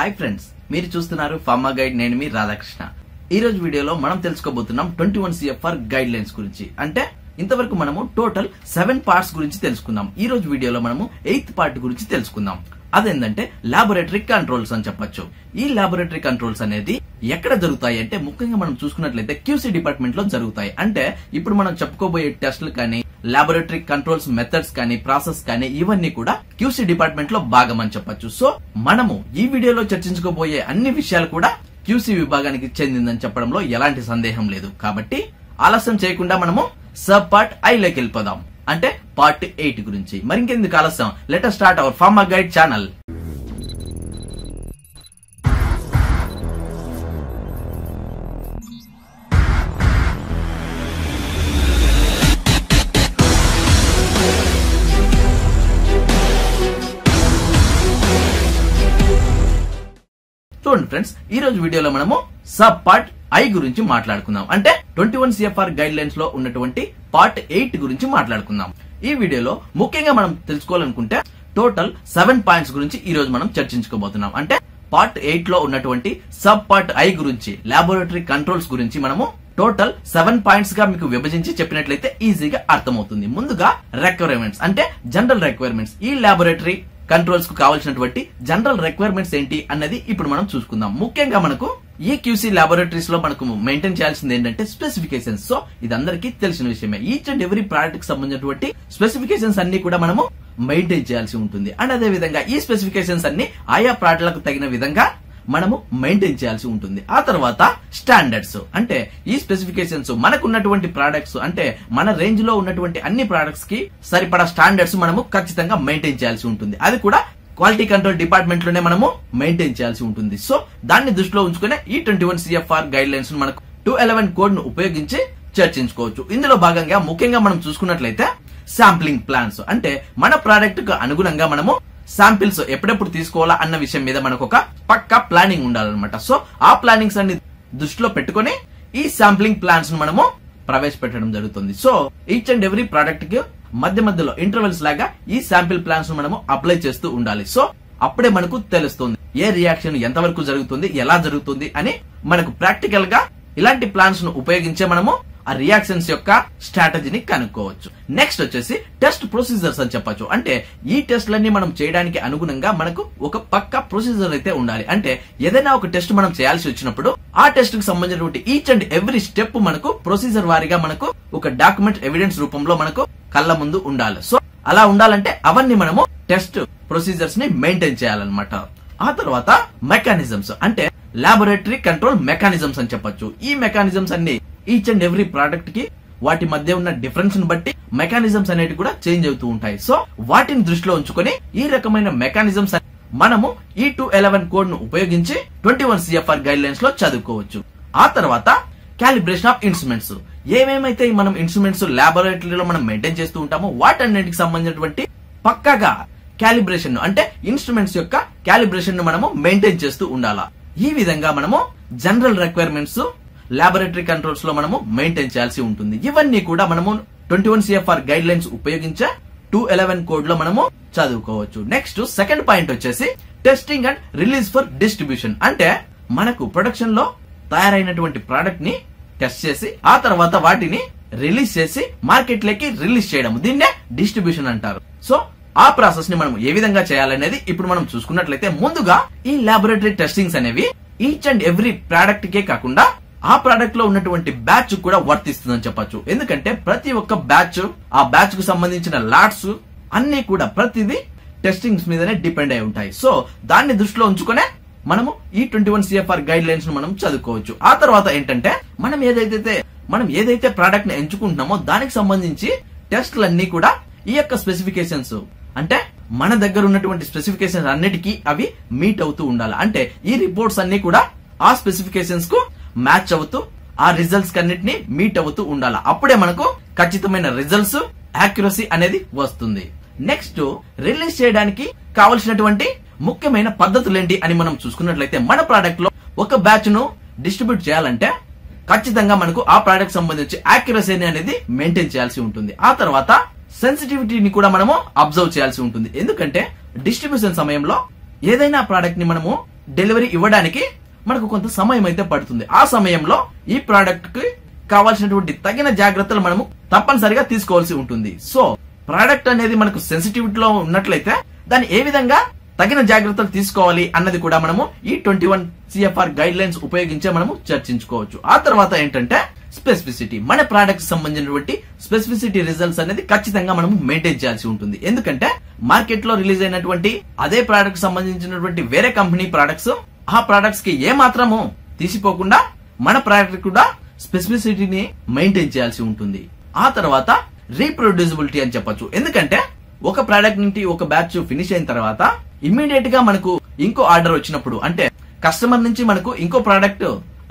Hi friends మీరు చూస్తున్నారు pharma guide నేను మీ రాధాకృష్ణ. ఈ రోజు వీడియోలో మనం తెలుసుకోబోతున్నాం twenty one CFR guidelines గురించి. అంటే ఇంతవరకు మనము టోటల్ సెవెన్ పార్ట్స్ గురించి తెలుసుకుందాం ఈ రోజు వీడియోలో మనము ఎయిత్ పార్ట్ గురించి తెలుసుకుందాం. అదేంటంటే లాబొరేటరీ కంట్రోల్స్ అని చెప్పొచ్చు. ఈ లాబొరేటరీ కంట్రోల్స్ అనేది ఎక్కడ జరుగుతాయి అంటే ముఖ్యంగా మనం చూసుకున్నట్లయితే క్యూసీ డిపార్ట్మెంట్లో జరుగుతాయి. అంటే ఇప్పుడు మనం చెప్పుకోబోయే టెస్టులు కానీ లాబొరేటరీ కంట్రోల్స్ మెథడ్స్ కానీ ప్రాసెస్ కానీ ఇవన్నీ కూడా క్యూసీ డిపార్ట్మెంట్లో భాగం అని చెప్పొచ్చు. సో మనము ఈ వీడియోలో చర్చించుకోబోయే అన్ని విషయాలు కూడా క్యూసీ విభాగానికి చెందిందని చెప్పడంలో ఎలాంటి సందేహం లేదు. కాబట్టి ఆలస్యం చేయకుండా మనము సబ్ పార్ట్ ఐ లోకి వెళ్ళిపోదాం. అంటే పార్ట్ ఎయిట్ గురించి. మరింకెందుకు ఆలస్యం? Letter start our pharma guide channel చూడండి ఫ్రెండ్స్ ఈ రోజు వీడియోలో మనము సబ్ పార్ట్ ఐ గురించి మాట్లాడుకుందాం. అంటే ట్వంటీ వన్ సిఎఫ్ఆర్ గైడ్ లైన్స్లో ఉన్నటువంటి పార్ట్ ఎయిట్ గురించి మాట్లాడుకుందాం. ఈ వీడియోలో ముఖ్యంగా మనం తెలుసుకోవాలనుకుంటే టోటల్ సెవెన్ పాయింట్స్ గురించి ఈ రోజు మనం చర్చించుకోబోతున్నాం. అంటే పార్ట్ ఎయిట్లో ఉన్నటువంటి సబ్ పార్ట్ ఐ గురించి లాబొరేటరీ కంట్రోల్స్ గురించి మనము టోటల్ సెవెన్ పాయింట్స్గా మీకు విభజించి చెప్పినట్లయితే ఈజీగా అర్థమవుతుంది. ముందుగా రిక్వైర్మెంట్స్ అంటే జనరల్ రిక్వైర్మెంట్స్ ఈ లాబొరేటరీ కంట్రోల్స్కు కావాల్సినటువంటి జనరల్ రిక్వైర్మెంట్స్ ఏంటి అన్నది ఇప్పుడు మనం చూసుకుందాం. ముఖ్యంగా మనకు ఈ క్యూసీ లాబొరేటరీస్లో మనకు మెయింటైన్ చేయాల్సింది ఏంటంటే స్పెసిఫికేషన్స్ సో ఇది అందరికీ తెలిసిన విషయమే. ఈచ్ అండ్ ఎవ్రీ ప్రోడక్ట్కి సంబంధించినటువంటి స్పెసిఫికేషన్స్ అన్ని కూడా మనము మెయింటైన్ చేయాల్సి ఉంటుంది. అండ్ అదే విధంగా ఈ స్పెసిఫికేషన్స్ అన్ని ఆయా ప్రాడక్ట్లకు తగిన విధంగా మనము మెయింటైన్ చేయాల్సి ఉంటుంది. ఆ తర్వాత స్టాండర్డ్స్ అంటే ఈ స్పెసిఫికేషన్స్ మనకు ఉన్నటువంటి ప్రోడక్ట్స్ అంటే మన రేంజ్లో ఉన్నటువంటి అన్ని ప్రోడక్ట్స్కి సరిపడా స్టాండర్డ్స్ మనము ఖచ్చితంగా మెయింటైన్ చేయాల్సి ఉంటుంది. అది కూడా క్వాలిటీ కంట్రోల్ డిపార్ట్మెంట్లోనే మనము మెయింటైన్ చేయాల్సి ఉంటుంది. సో దాన్ని దృష్టిలో ఉంచుకునే ఈ twenty one CFR guidelines మనకు టూ ఎలెవెన్ కోడ్ను ఉపయోగించి చర్చించుకోవచ్చు. ఇందులో భాగంగా ముఖ్యంగా మనం చూసుకున్నట్లయితే శాంప్లింగ్ ప్లాన్స్ అంటే మన ప్రోడక్ట్కు అనుగుణంగా మనము శాంపిల్స్ ఎప్పుడెప్పుడు తీసుకోవాలా అన్న విషయం మీద మనకు ఒక పక్కా ప్లానింగ్ ఉండాలన్నమాట. సో ఆ ప్లానింగ్స్ అన్ని దృష్టిలో పెట్టుకొని ఈ శాంప్లింగ్ ప్లాన్స్ను మనము ప్రవేశపెట్టడం జరుగుతుంది. సో ఈచ్ అండ్ ఎవ్రీ ప్రోడక్ట్కి మధ్య మధ్యలో ఇంటర్వెల్స్ లాగా ఈ శాంపిల్ ప్లాన్స్ను మనము అప్లై చేస్తూ ఉండాలి. సో అప్పుడే మనకు తెలుస్తుంది ఏ రియాక్షన్ ఎంతవరకు జరుగుతుంది ఎలా జరుగుతుంది అని మనకు ప్రాక్టికల్గా ఇలాంటి ప్లాన్స్ను ఉపయోగించే మనము ఆ రియాక్షన్స్ యొక్క స్ట్రాటజీని కనుక్కోవచ్చు. నెక్స్ట్ వచ్చేసి టెస్ట్ ప్రొసీజర్స్ అని చెప్పొచ్చు. అంటే ఈ టెస్ట్లన్నీ మనం చేయడానికి అనుగుణంగా మనకు ఒక పక్క ప్రొసీజర్ అయితే ఉండాలి. అంటే ఏదైనా ఒక టెస్ట్ మనం చేయాల్సి వచ్చినప్పుడు ఆ టెస్ట్కు సంబంధించినటువంటి ఈచ్ అండ్ ఎవ్రీ స్టెప్ మనకు ప్రొసీజర్ వారీగా మనకు ఒక డాక్యుమెంట్ ఎవిడెన్స్ రూపంలో మనకు కళ్ళ ముందు ఉండాలి. సో అలా ఉండాలంటే అవన్నీ మనము టెస్ట్ ప్రొసీజర్స్ని మెయింటైన్ చేయాలన్నమాట. ఆ తర్వాత మెకానిజమ్స్ అంటే లాబొరేటరీ కంట్రోల్ మెకానిజమ్స్ అని చెప్పొచ్చు. ఈ మెకానిజమ్స్ అన్ని ఈచ్ అండ్ ఎవ్రీ ప్రోడక్ట్కి వాటి మధ్య ఉన్న డిఫరెన్స్ని బట్టి మెకానిజమ్స్ అనేవి కూడా చేంజ్ అవుతూ ఉంటాయి. సో వాటిని దృష్టిలో ఉంచుకొని ఈ రకమైన మెకానిజమ్స్ మనము ఈ టూ ఎలెవెన్ కోడ్ను ఉపయోగించి ట్వంటీ వన్ సిఎఫ్ఆర్ గైడ్ లైన్స్లో చదువుకోవచ్చు. ఆ తర్వాత క్యాలిబ్రేషన్ ఆఫ్ ఇన్స్ట్రుమెంట్స్ ఏమేమైతే మనం ఇన్స్ట్రుమెంట్స్ లాబొరేటరీలో మనం మెయింటైన్ చేస్తూ ఉంటామో వాటన్నిటికి సంబంధించినటువంటి పక్కగా క్యాలిబ్రేషన్ అంటే ఇన్స్ట్రుమెంట్స్ యొక్క క్యాలిబ్రేషన్ను మనము మెయింటైన్ చేస్తూ ఉండాలా. ఈ విధంగా మనము జనరల్ రిక్వైర్మెంట్స్ లాబొరేటరీ కంట్రోల్స్లో మనము మెయింటైన్ చేయాల్సి ఉంటుంది. ఇవన్నీ కూడా మనము twenty one CFR guidelines ఉపయోగించే టూ ఎలెవెన్ కోడ్లో మనము చదువుకోవచ్చు. నెక్స్ట్ సెకండ్ పాయింట్ వచ్చేసి testing and release for distribution అంటే మనకు ప్రొడక్షన్లో తయారైనటువంటి ప్రోడక్ట్ని టెస్ట్ చేసి ఆ తర్వాత వాటిని రిలీజ్ చేసి మార్కెట్లోకి రిలీజ్ చేయడం దీన్నే డిస్ట్రిబ్యూషన్ అంటారు. సో ఆ ప్రాసెస్ని మనం ఏ విధంగా చేయాలనేది ఇప్పుడు మనం చూసుకున్నట్లయితే ముందుగా ఈ లాబొరేటరీ టెస్టింగ్స్ అనేవి ఈచ్ అండ్ ఎవ్రీ ప్రోడక్ట్ కే కాకుండా ఆ ప్రోడక్ట్లో ఉన్నటువంటి బ్యాచ్ కూడా వర్తిస్తుందని చెప్పొచ్చు. ఎందుకంటే ప్రతి ఒక్క బ్యాచ్ ఆ బ్యాచ్కు సంబంధించిన లాట్స్ అన్ని కూడా ప్రతిదీ టెస్టింగ్స్ మీదనే డిపెండ్ అయి ఉంటాయి. సో దాన్ని దృష్టిలో ఉంచుకునే మనము ఈ ట్వంటీ వన్ సిఎఫ్ఆర్ గైడ్ లైన్స్ను మనం చదువుకోవచ్చు. ఆ తర్వాత ఏంటంటే మనం ఏదైతే మనం ఏదైతే ప్రోడక్ట్ని ఎంచుకుంటున్నామో దానికి సంబంధించి టెస్ట్లన్నీ కూడా ఈ యొక్క స్పెసిఫికేషన్స్ అంటే మన దగ్గర ఉన్నటువంటి స్పెసిఫికేషన్స్ అన్నిటికీ అవి మీట్ అవుతూ ఉండాలి. అంటే ఈ రిపోర్ట్స్ అన్ని కూడా ఆ స్పెసిఫికేషన్స్కు మ్యాచ్ అవుతూ ఆ రిజల్ట్స్ కన్నిటిని మీట్ అవుతూ ఉండాలి. అప్పుడే మనకు ఖచ్చితమైన రిజల్ట్స్ యాక్యురసీ అనేది వస్తుంది. నెక్స్ట్ రిలీజ్ చేయడానికి కావలసినటువంటి ముఖ్యమైన పద్ధతులు ఏంటి అని మనం చూసుకున్నట్లయితే మన ప్రోడక్ట్లో ఒక బ్యాచ్ను డిస్ట్రిబ్యూట్ చేయాలంటే ఖచ్చితంగా మనకు ఆ ప్రోడక్ట్ సంబంధించి యాక్యురసీ అనేది మెయింటైన్ చేయాల్సి ఉంటుంది. ఆ తర్వాత సెన్సిటివిటీని కూడా మనము అబ్జర్వ్ చేయాల్సి ఉంటుంది. ఎందుకంటే డిస్ట్రిబ్యూషన్ సమయంలో ఏదైనా ప్రోడక్ట్ని మనము డెలివరీ ఇవ్వడానికి మనకు కొంత సమయం అయితే పడుతుంది. ఆ సమయంలో ఈ ప్రోడక్ట్కి కావాల్సినటువంటి తగిన జాగ్రత్తలు మనము తప్పనిసరిగా తీసుకోవాల్సి ఉంటుంది. సో ప్రోడక్ట్ అనేది మనకు సెన్సిటివిటీలో ఉన్నట్లయితే దాన్ని ఏ విధంగా తగిన జాగ్రత్తలు తీసుకోవాలి అన్నది కూడా మనము ఈ twenty one CFR guidelines ఉపయోగించే మనము చర్చించుకోవచ్చు. ఆ తర్వాత ఏంటంటే స్పెసిఫిసిటీ మన ప్రోడక్ట్ సంబంధించినటువంటి స్పెసిఫిసిటీ రిజల్ట్స్ అనేది ఖచ్చితంగా మనము మెయింటైన్ చేయాల్సి ఉంటుంది. ఎందుకంటే మార్కెట్లో రిలీజ్ అయినటువంటి అదే ప్రోడక్ట్ సంబంధించినటువంటి వేరే కంపెనీ ప్రోడక్ట్స్ ఆ ప్రొడక్ట్స్కి ఏ మాత్రము తీసిపోకుండా మన ప్రొడక్ట్ కూడా స్పెసిఫిసిటీని మెయింటైన్ చేయాల్సి ఉంటుంది. ఆ తర్వాత రీప్రొడ్యూసిబిలిటీ అని చెప్పొచ్చు. ఎందుకంటే ఒక ప్రోడక్ట్ నుండి ఒక బ్యాచ్ ఫినిష్ అయిన తర్వాత ఇమ్మీడియట్గా మనకు ఇంకో ఆర్డర్ వచ్చినప్పుడు అంటే కస్టమర్ నుంచి మనకు ఇంకో ప్రోడక్ట్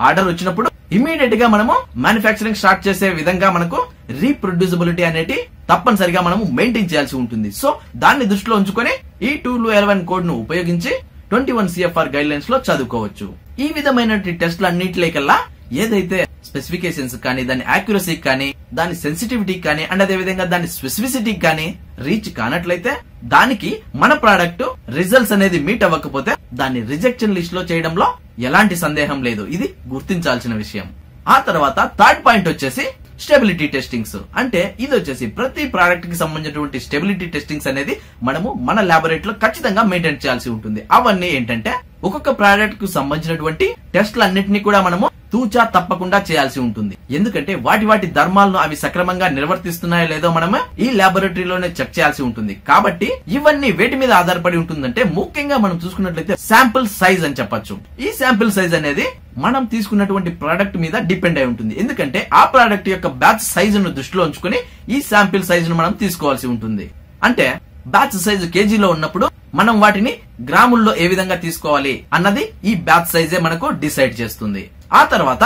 ఆర్డర్ వచ్చినప్పుడు ఇమ్మీడియట్గా మనము మ్యానుఫ్యాక్చరింగ్ స్టార్ట్ చేసే విధంగా మనకు రీప్రొడ్యూసిబిలిటీ అనేది తప్పనిసరిగా మనము మెయింటైన్ చేయాల్సి ఉంటుంది. సో దాన్ని దృష్టిలో ఉంచుకొని ఈ టూ ఎలవెన్ కోడ్ను ఉపయోగించి ట్వంటీ వన్ సిఎఫ్ఆర్ గైడ్ లైన్స్లో చదువుకోవచ్చు. ఈ విధమైనటువంటి టెస్ట్లు అన్నింటికల్లా ఏదైతే స్పెసిఫికేషన్స్ కానీ దాని యాక్యురసీ కానీ దాని సెన్సిటివిటీ కానీ అండ్ అదే విధంగా దాని స్పెసిఫిసిటీ కానీ రీచ్ కానట్లయితే దానికి మన ప్రోడక్ట్ రిజల్ట్స్ అనేది మీట్ అవ్వకపోతే దాన్ని రిజెక్షన్ లిస్ట్లో చేయడంలో ఎలాంటి సందేహం లేదు. ఇది గుర్తించాల్సిన విషయం. ఆ తర్వాత థర్డ్ పాయింట్ వచ్చేసి స్టెబిలిటీ టెస్టింగ్స్. అంటే ఇది వచ్చేసి ప్రతి ప్రోడక్ట్కి సంబంధించినటువంటి స్టెబిలిటీ టెస్టింగ్స్ అనేది మనము మన ల్యాబొరేటరీలో ఖచ్చితంగా మెయింటైన్ చేయాల్సి ఉంటుంది. అవన్నీ ఏంటంటే ఒక్కొక్క ప్రోడక్ట్కు సంబంధించినటువంటి టెస్ట్లన్నింటినీ కూడా మనము తూచా తప్పకుండా చేయాల్సి ఉంటుంది. ఎందుకంటే వాటి వాటి ధర్మాలను అవి సక్రమంగా నిర్వర్తిస్తున్నాయో లేదో మనము ఈ లాబొరేటరీలోనే చెక్ చేయాల్సి ఉంటుంది. కాబట్టి ఇవన్నీ వేటి మీద ఆధారపడి ఉంటుందంటే ముఖ్యంగా మనం చూసుకున్నట్లయితే శాంపుల్ సైజ్ అని చెప్పొచ్చు. ఈ శాంపుల్ సైజ్ అనేది మనం తీసుకున్నటువంటి ప్రోడక్ట్ మీద డిపెండ్ అయి ఉంటుంది. ఎందుకంటే ఆ ప్రోడక్ట్ యొక్క బ్యాచ్ సైజును దృష్టిలో ఉంచుకొని ఈ శాంపిల్ సైజును మనం తీసుకోవాల్సి ఉంటుంది. అంటే బ్యాచ్ సైజు కేజీలో ఉన్నప్పుడు మనం వాటిని గ్రాముల్లో ఏ విధంగా తీసుకోవాలి అన్నది ఈ బ్యాచ్ సైజే మనకు డిసైడ్ చేస్తుంది. ఆ తర్వాత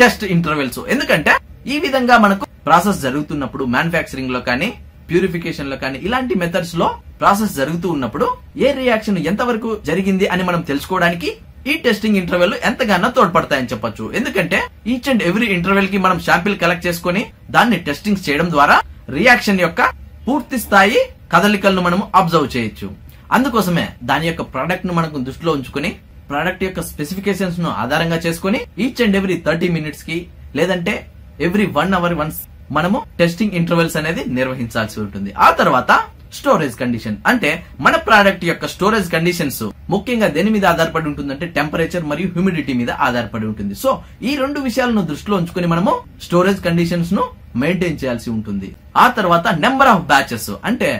టెస్ట్ ఇంటర్వెల్స్. ఎందుకంటే ఈ విధంగా మనకు ప్రాసెస్ జరుగుతున్నప్పుడు మ్యానుఫ్యాక్చరింగ్లో కానీ ప్యూరిఫికేషన్లో కానీ ఇలాంటి మెథడ్స్లో ప్రాసెస్ జరుగుతూ ఉన్నప్పుడు ఏ రియాక్షన్ ఎంతవరకు జరిగింది అని మనం తెలుసుకోవడానికి ఈ టెస్టింగ్ ఇంటర్వెల్ ఎంతగానో తోడ్పడతాయని చెప్పొచ్చు. ఎందుకంటే ఈచ్ అండ్ ఎవ్రీ ఇంటర్వెల్కి మనం శాంపిల్ కలెక్ట్ చేసుకుని దాన్ని టెస్టింగ్ చేయడం ద్వారా రియాక్షన్ యొక్క పూర్తి స్థాయి కదలికలను మనం అబ్జర్వ్ చేయొచ్చు. అందుకోసమే దాని యొక్క ప్రోడక్ట్ను మనకు దృష్టిలో ఉంచుకుని ప్రోడక్ట్ యొక్క స్పెసిఫికేషన్స్ను ఆధారంగా చేసుకుని ఈచ్ అండ్ ఎవ్రీ థర్టీ మినిట్స్కి లేదంటే ఎవ్రీ వన్ అవర్ వన్స్ మనము టెస్టింగ్ ఇంటర్వెల్స్ అనేది నిర్వహించాల్సి ఉంటుంది. ఆ తర్వాత స్టోరేజ్ కండిషన్ అంటే మన ప్రోడక్ట్ యొక్క స్టోరేజ్ కండిషన్స్ ముఖ్యంగా దేని మీద ఆధారపడి ఉంటుందంటే టెంపరేచర్ మరియు హ్యూమిడిటీ మీద ఆధారపడి ఉంటుంది. సో ఈ రెండు విషయాలను దృష్టిలో ఉంచుకుని మనము స్టోరేజ్ కండిషన్స్ను మెయింటైన్ చేయాల్సి ఉంటుంది. ఆ తర్వాత నెంబర్ ఆఫ్ బ్యాచెస్ అంటే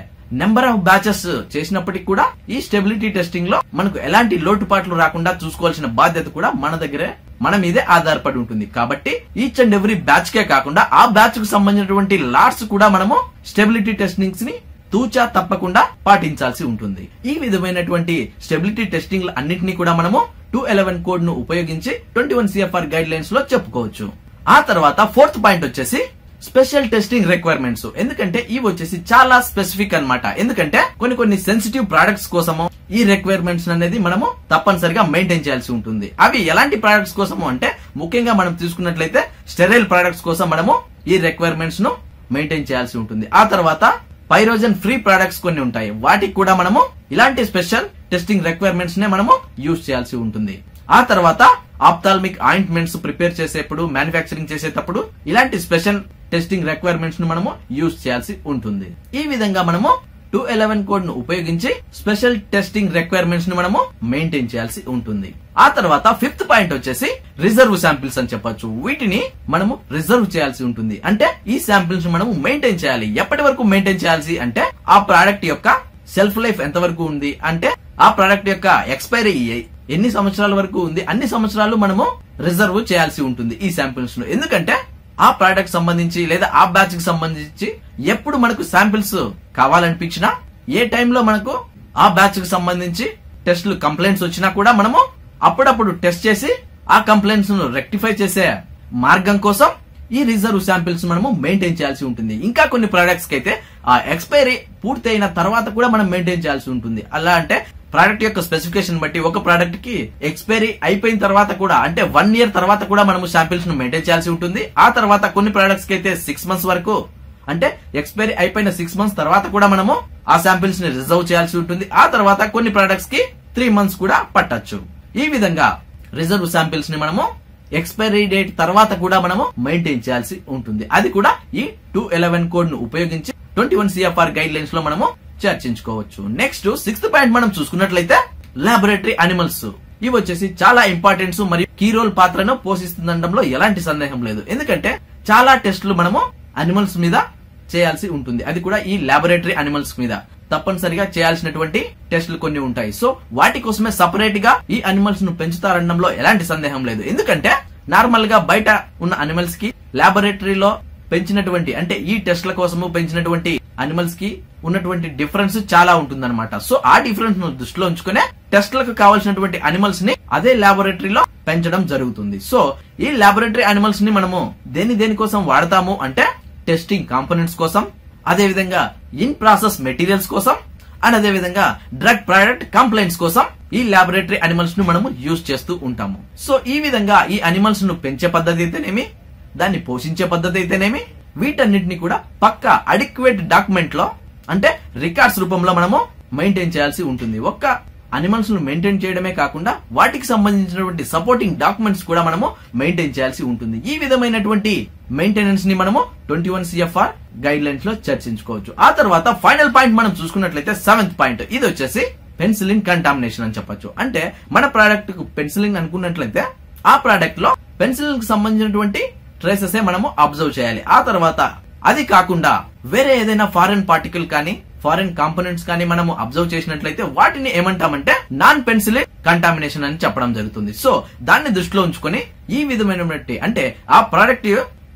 నెంబర్ ఆఫ్ బ్యాచెస్ చేసినప్పటికీ కూడా ఈ స్టెబిలిటీ టెస్టింగ్లో మనకు ఎలాంటి లోటుపాట్లు రాకుండా చూసుకోవాల్సిన బాధ్యత కూడా మన దగ్గరే మన మీదే ఆధారపడి ఉంటుంది. కాబట్టి ఈచ్ అండ్ ఎవ్రీ బ్యాచ్ కే కాకుండా ఆ బ్యాచ్కు సంబంధించినటువంటి లాట్స్ కూడా మనము స్టెబిలిటీ టెస్టింగ్స్ని తూచా తప్పకుండా పాటించాల్సి ఉంటుంది. ఈ విధమైనటువంటి స్టెబిలిటీ టెస్టింగ్ అన్నింటినీ కూడా మనము టూ ఎలెవెన్ కోడ్ను ఉపయోగించి ట్వంటీ వన్ సిఎఫ్ఆర్ గైడ్ లైన్స్లో చెప్పుకోవచ్చు. ఆ తర్వాత ఫోర్త్ పాయింట్ వచ్చేసి స్పెషల్ టెస్టింగ్ రిక్వైర్మెంట్స్ ఎందుకంటే ఇవి వచ్చేసి చాలా స్పెసిఫిక్ అన్నమాట. ఎందుకంటే కొన్ని కొన్ని సెన్సిటివ్ ప్రొడక్ట్స్ కోసము ఈ రిక్వైర్మెంట్స్ అనేది మనము తప్పనిసరిగా మెయింటైన్ చేయాల్సి ఉంటుంది. అవి ఎలాంటి ప్రొడక్ట్స్ కోసము అంటే ముఖ్యంగా మనం తీసుకున్నట్లయితే స్టెరైల్ ప్రొడక్ట్స్ కోసం మనము ఈ రిక్వైర్మెంట్స్ను మెయింటైన్ చేయాల్సి ఉంటుంది. ఆ తర్వాత పైరోజన్ ఫ్రీ ప్రొడక్ట్స్ కొన్ని ఉంటాయి. వాటికి కూడా మనము ఇలాంటి స్పెషల్ టెస్టింగ్ రిక్వైర్మెంట్స్ నే మనము యూజ్ చేయాల్సి ఉంటుంది. ఆ తర్వాత ఆప్థాల్మిక్ ఆయింట్మెంట్స్ ప్రిపేర్ చేసేప్పుడు మ్యానుఫ్యాక్చరింగ్ చేసేటప్పుడు ఇలాంటి స్పెషల్ టెస్టింగ్ రిక్వైర్మెంట్స్ను మనము యూజ్ చేయాల్సి ఉంటుంది. ఈ విధంగా మనము టూ ఎలెవెన్ కోడ్ను ఉపయోగించి స్పెషల్ టెస్టింగ్ రిక్వైర్మెంట్స్ను మనము మెయింటైన్ చేయాల్సి ఉంటుంది. ఆ తర్వాత ఫిఫ్త్ పాయింట్ వచ్చేసి రిజర్వ్ శాంపిల్స్ అని చెప్పొచ్చు. వీటిని మనము రిజర్వ్ చేయాల్సి ఉంటుంది. అంటే ఈ శాంపిల్స్ మనము మెయింటైన్ చేయాలి. ఎప్పటి వరకు మెయింటైన్ చేయాల్సి? అంటే ఆ ప్రోడక్ట్ యొక్క సెల్ఫ్ లైఫ్ ఎంత వరకు ఉంది? అంటే ఆ ప్రోడక్ట్ యొక్క ఎక్స్పైరీ ఎన్ని సంవత్సరాల వరకు ఉంది? అన్ని సంవత్సరాలు మనము రిజర్వ్ చేయాల్సి ఉంటుంది ఈ శాంపిల్స్ను. ఎందుకంటే ఆ ప్రోడక్ట్ సంబంధించి లేదా ఆ బ్యాచ్కి సంబంధించి ఎప్పుడు మనకు శాంపిల్స్ కావాలనిపించినా ఏ టైంలో మనకు ఆ బ్యాచ్కి సంబంధించి టెస్ట్లు కంప్లైంట్స్ వచ్చినా కూడా మనము అప్పుడప్పుడు టెస్ట్ చేసి ఆ కంప్లైంట్స్ను రెక్టిఫై చేసే మార్గం కోసం ఈ రిజర్వ్ శాంపిల్స్ మనము మెయింటైన్ చేయాల్సి ఉంటుంది. ఇంకా కొన్ని ప్రొడక్ట్స్కి అయితే ఆ ఎక్స్పైరీ పూర్తి అయిన తర్వాత కూడా మనం మెయింటైన్ చేయాల్సి ఉంటుంది. అలా అంటే ప్రోడక్ట్ యొక్క స్పెసిఫికేషన్ బట్టి ఒక ప్రోడక్ట్కి ఎక్స్పైరీ అయిపోయిన తర్వాత కూడా అంటే వన్ ఇయర్ తర్వాత కూడా మనము శాంపిల్స్ను మెయింటైన్ చేయాల్సి ఉంటుంది. ఆ తర్వాత కొన్ని ప్రోడక్ట్స్కి అయితే సిక్స్ మంత్స్ వరకు అంటే ఎక్స్పైరీ అయిపోయిన సిక్స్ మంత్స్ తర్వాత కూడా మనము ఆ శాంపిల్స్ని రిజర్వ్ చేయాల్సి ఉంటుంది. ఆ తర్వాత కొన్ని ప్రొడక్ట్స్కి త్రీ మంత్స్ కూడా పట్టొచ్చు. ఈ విధంగా రిజర్వ్ శాంపిల్స్ని మనము ఎక్స్పైరీ డేట్ తర్వాత కూడా మనము మెయింటైన్ చేయాల్సి ఉంటుంది. అది కూడా ఈ టూ ఎలెవెన్ కోడ్ను ఉపయోగించి ట్వంటీ వన్ సిఎఫ్ఆర్ గైడ్ లైన్స్లో మనము చర్చించుకోవచ్చు. నెక్స్ట్ సిక్స్త్ పాయింట్ మనం చూసుకున్నట్లయితే లాబొరేటరీ అనిమల్స్ ఇవి వచ్చేసి చాలా ఇంపార్టెన్స్ మరియు కీ రోల్ పాత్రను పోషిస్తుందండంలో ఎలాంటి సందేహం లేదు. ఎందుకంటే చాలా టెస్టులు మనము అనిమల్స్ మీద చేయాల్సి ఉంటుంది. అది కూడా ఈ లాబొరేటరీ అనిమల్స్ మీద. తప్పనిసరిగా చేయాల్సినటువంటి టెస్టులు కొన్ని ఉంటాయి. సో వాటి కోసమే సపరేట్గా ఈ అనిమల్స్ను పెంచుతారనడంలో ఎలాంటి సందేహం లేదు. ఎందుకంటే నార్మల్గా బయట ఉన్న అనిమల్స్కి లాబొరేటరీలో పెంచినటువంటి అంటే ఈ టెస్ట్ల కోసము పెంచినటువంటి అనిమల్స్కి ఉన్నటువంటి డిఫరెన్స్ చాలా ఉంటుందన్నమాట. సో ఆ డిఫరెన్స్ను దృష్టిలో ఉంచుకునే టెస్ట్లకు కావాల్సినటువంటి అనిమల్స్ని అదే లాబొరేటరీలో పెంచడం జరుగుతుంది. సో ఈ లాబొరేటరీ అనిమల్స్ని మనము దేని దేనికోసం వాడతాము అంటే టెస్టింగ్ కాంపోనెంట్స్ కోసం అదే విధంగా ఇన్ ప్రాసెస్ మెటీరియల్స్ కోసం అండ్ అదే విధంగా డ్రగ్ ప్రోడక్ట్ కంప్లైంట్స్ కోసం ఈ లాబొరేటరీ అనిమల్స్ను మనము యూజ్ చేస్తూ ఉంటాము. సో ఈ విధంగా ఈ అనిమల్స్ను పెంచే పద్ధతి అయితేనేమి? దాన్ని పోషించే పద్ధతి అయితేనేమి? వీటన్నిటిని కూడా పక్క అడిక్వేట్ డాక్యుమెంట్లో అంటే రికార్డ్స్ రూపంలో మనము మెయింటైన్ చేయాల్సి ఉంటుంది. ఒక్క అనిమల్స్ను మెయింటైన్ చేయడమే కాకుండా వాటికి సంబంధించినటువంటి సపోర్టింగ్ డాక్యుమెంట్స్ కూడా మనము మెయింటైన్ చేయాల్సి ఉంటుంది. ఈ విధమైనటువంటి మెయింటెనెన్స్ని మనము ట్వంటీ వన్ సిఎఫ్ఆర్ గైడ్ లైన్స్లో చర్చించుకోవచ్చు. ఆ తర్వాత ఫైనల్ పాయింట్ మనం చూసుకున్నట్లయితే సెవెంత్ పాయింట్ ఇది వచ్చేసి పెన్సిలిన్ కంటామినేషన్ అని చెప్పొచ్చు. అంటే మన ప్రోడక్ట్కు పెన్సిలిన్ అనుకున్నట్లయితే ఆ ప్రోడక్ట్లో పెన్సిలిన్కి సంబంధించినటువంటి ట్రేసెస్ మనము అబ్జర్వ్ చేయాలి. ఆ తర్వాత అది కాకుండా వేరే ఏదైనా ఫారెన్ పార్టికల్ కానీ ఫారెన్ కాంపోనెంట్స్ కానీ మనము అబ్జర్వ్ చేసినట్లయితే వాటిని ఏమంటామంటే నాన్ పెన్సిలిన్ కంటామినేషన్ అని చెప్పడం జరుగుతుంది. సో దాన్ని దృష్టిలో ఉంచుకొని ఈ విధమైనటువంటి అంటే ఆ ప్రోడక్ట్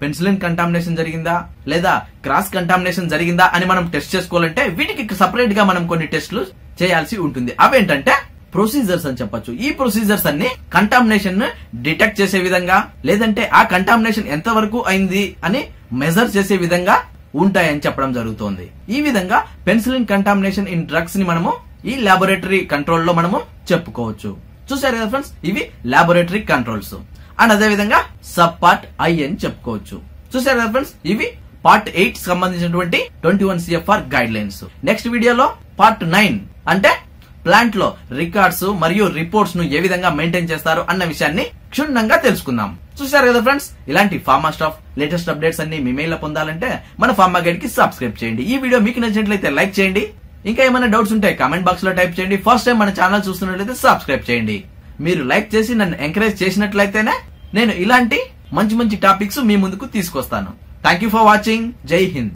పెన్సిలిన్ కంటామినేషన్ జరిగిందా? లేదా క్రాస్ కంటామినేషన్ జరిగిందా అని మనం టెస్ట్ చేసుకోవాలంటే వీటికి సపరేట్గా మనం కొన్ని టెస్టులు చేయాల్సి ఉంటుంది. అవేంటంటే ప్రొసీజర్స్ అని చెప్పొచ్చు. ఈ ప్రొసీజర్స్ అన్ని కంటామినేషన్ డిటెక్ట్ చేసే విధంగా లేదంటే ఆ కంటామినేషన్ ఎంత వరకు అయింది అని మెజర్ చేసే విధంగా ఉంటాయని చెప్పడం జరుగుతోంది. ఈ విధంగా పెన్సిలిన్ కంటామినేషన్ ఇన్ డ్రగ్స్ని మనము ఈ లాబొరేటరీ కంట్రోల్లో మనము చెప్పుకోవచ్చు. చూసారు కదా ఫ్రెండ్స్ ఇవి లాబొరేటరీ కంట్రోల్స్ అండ్ అదే విధంగా సబ్ పార్ట్ ఐ అని చెప్పుకోవచ్చు. చూసారు కదా ఫ్రెండ్స్ ఇవి పార్ట్ ఎయిట్ సంబంధించినటువంటి twenty one CFR guidelines next వీడియోలో పార్ట్ నైన్ అంటే ప్లాంట్లో రికార్డ్స్ మరియు రిపోర్ట్స్ను ఏ విధంగా మెయింటైన్ చేస్తారు అన్న విషయాన్ని క్షుణ్ణంగా తెలుసుకుందాం. చూసారు కదా ఫ్రెండ్స్? ఇలాంటి ఫార్మా స్టాఫ్ లేటెస్ట్ అప్డేట్స్ అన్ని మీ మెయిల్ పొందాలంటే మన ఫార్మా గైడ్కి సబ్స్క్రైబ్ చేయండి. ఈ వీడియో మీకు నచ్చినట్లయితే లైక్ చేయండి. ఇంకా ఏమైనా డౌట్స్ ఉంటే కామెంట్ బాక్స్లో టైప్ చేయండి. ఫస్ట్ టైం మన ఛానల్ చూస్తున్నట్లయితే సబ్స్క్రైబ్ చేయండి. మీరు లైక్ చేసి నన్ను ఎంకరేజ్ చేసినట్లయితేనే నేను ఇలాంటి మంచి మంచి టాపిక్స్ మీ ముందుకు తీసుకొస్తాను. Thank you for watching. జై హింద్.